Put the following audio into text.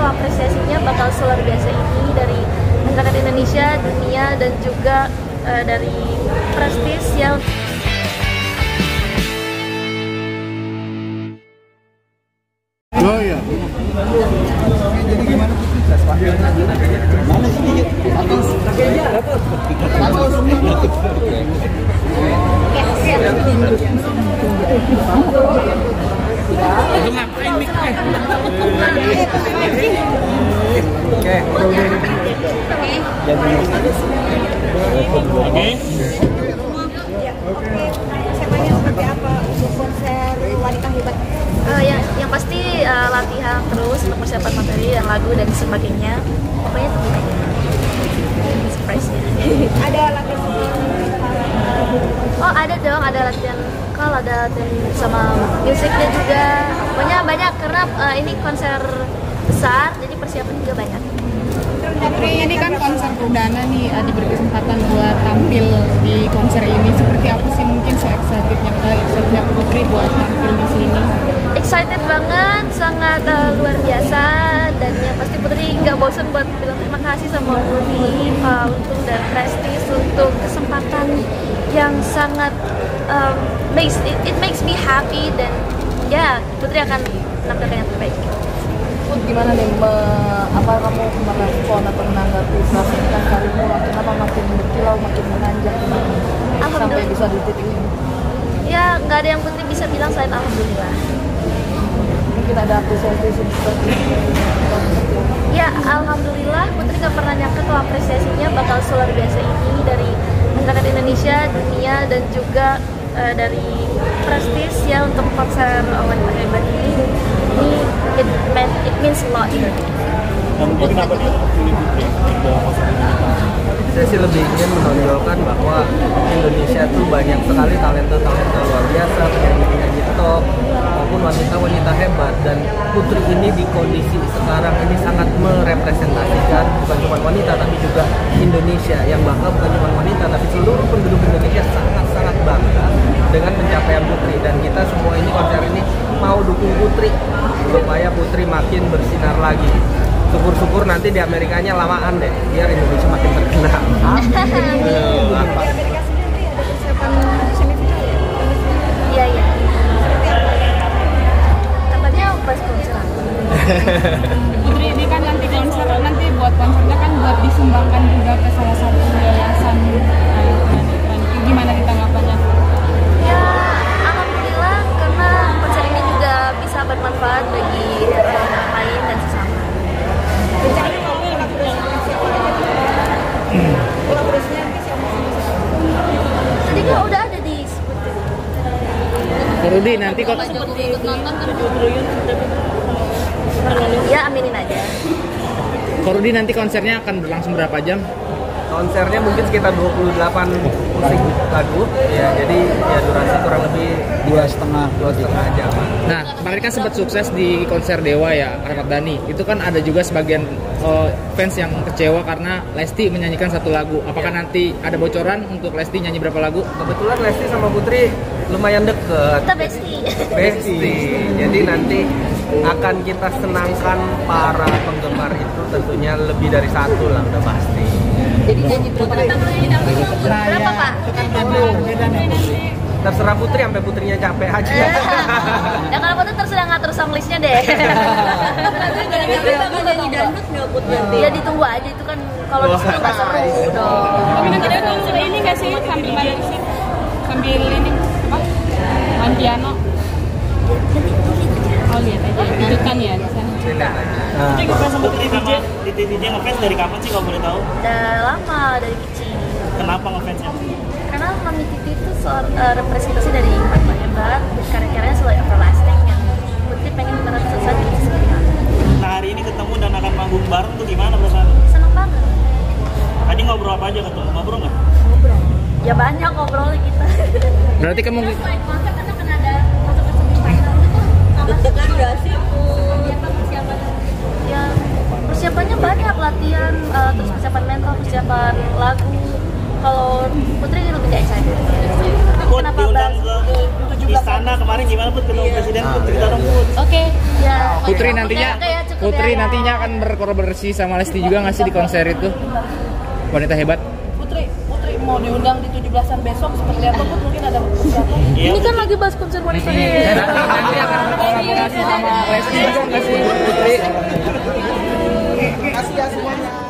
kalau apresiasinya bakal luar biasa ini dari masyarakat Indonesia, dunia dan juga uh, dari prestis yang Oh iya. Jadi gimana? Bagus. Bagus. Itu ngapain mic eh? Oke. Jadi Oke. Persiapannya seperti apa untuk konser wanita hebat? uh, yang yang pasti uh, latihan terus untuk persiapan materi dan lagu dan sebagainya. Pokoknya tunggu aja. Surprise-nya. Ada latihan Oh ada dong, ada latihan kalau ada latihan sama musiknya juga. Pokoknya banyak karena uh, ini konser besar, jadi persiapan juga banyak. Putri ini kan konser perdana nih uh, diberi kesempatan buat tampil di konser ini seperti apa sih mungkin se excitednya uh, excitednya Putri buat tampil di sini Excited banget, sangat uh, luar biasa dan yang pasti Putri nggak bosan buat bilang terima kasih sama Uni, uh, Untung dan Prestis untuk kesempatan yang sangat um, makes it, it makes me happy dan ya Putri akan menampilkan yang terbaik. Put gimana nih me, apa kamu merespon atau menanggapi pernikahan kalimu kenapa makin berkilau makin menanjak sampai bisa di titik ini Ya nggak ada yang Putri bisa bilang selain Alhamdulillah. Ada apresiasi seperti ini Ya, alhamdulillah Putri gak pernah nyangka kalau apresiasinya bakal luar biasa ini dari masyarakat Indonesia, dunia dan juga uh, dari prestis ya untuk konser wanita hebat ini. Ini it, meant, it means a lot. Kenapa dia pilih Putri untuk masuk saya sih lebih ingin menonjolkan bahwa Indonesia tuh banyak sekali talenta-talenta luar biasa, penyanyi-penyanyi top maupun wanita-wanita hebat dan Putri ini di kondisi sekarang ini sangat merepresentasikan bukan cuma wanita tapi juga Indonesia yang bahkan bukan cuma wanita tapi seluruh penduduk Indonesia sangat-sangat bangga dengan pencapaian Putri. Dan kita semua ini konser ini mau dukung Putri supaya Putri makin bersinar lagi. Syukur-syukur nanti di Amerikanya lamaan deh biar Indonesia makin terkenal. Aduh, Putri ini kan nanti konser nanti buat konsernya kan buat disumbangkan juga ke salah satu yayasan uh, tunanetra. gimana nih tanggapannya Ya, alhamdulillah karena konser ini juga bisa bermanfaat bagi orang lain dan sesama. Rencananya kamu kolaborasi dengan siapa? Kolaborasinya nanti siapa? Tadi kan udah ada di Rudi nanti kok Ya aminin aja. Kok Rudi nanti konsernya akan berlangsung berapa jam? konsernya mungkin sekitar 28 musik lagu ya jadi ya durasi kurang lebih dua setengah dua setengah jam Nah, kemarin kan sempat sukses di konser Dewa ya, Ahmad Dhani. Itu kan ada juga sebagian eh, fans yang kecewa karena Lesti menyanyikan satu lagu. Apakah nanti ada bocoran untuk Lesti nyanyi berapa lagu? kebetulan Lesti sama Putri lumayan deket Kita bestie. Besti. Jadi nanti akan kita senangkan para penggemar itu tentunya lebih dari satu lah udah pasti. jadi janji berapa Berapa pak? Terserah Putri sampai putrinya capek aja. ya kalau Putri terserah ngatur song listnya deh. Ya ditunggu aja itu kan kalau disuruh nggak seru dong. tapi nanti ada ini nggak Nah, ngefans sama Titi DJ, Titi DJ ngefans dari kapan sih kalau boleh tahu? Udah lama dari kecil. Kenapa ngefansnya? Karena Mami Titi itu soal eh, representasi dari Fatma Hebat, karya-karyanya selalu everlasting yang Putri pengen merepresentasi diri apa. Nah hari ini ketemu dan akan manggung bareng tuh gimana perasaan? Seneng banget. Tadi ngobrol apa aja ketemu? Ngobrol nggak? Ngobrol. Ya banyak ngobrol kita. Berarti kamu Selain konser kan akan ada konsep-konsep final. Deg-degan gak sih? Ya persiapannya banyak latihan, eh, terus persiapan mental, persiapan lagu. Kalau Putri lebih gak excited. Put Kenapa diundang bahas? ke istana kemarin gimana Put ketemu presiden Put cerita dong Put. Oke, ya. Putri nantinya oke ya, Putri ya, ya. nantinya akan berkolaborasi sama Lesti juga nggak sih di konser itu? Wanita hebat. Putri, Putri mau diundang di 17-an besok seperti apa Put? Mungkin ada persiapan? Iya. Ini kan lagi bahas konser wanita Nanti, hebat. nanti akan berkolaborasi sama Lesti juga nggak sih Putri? Kasih ya semuanya.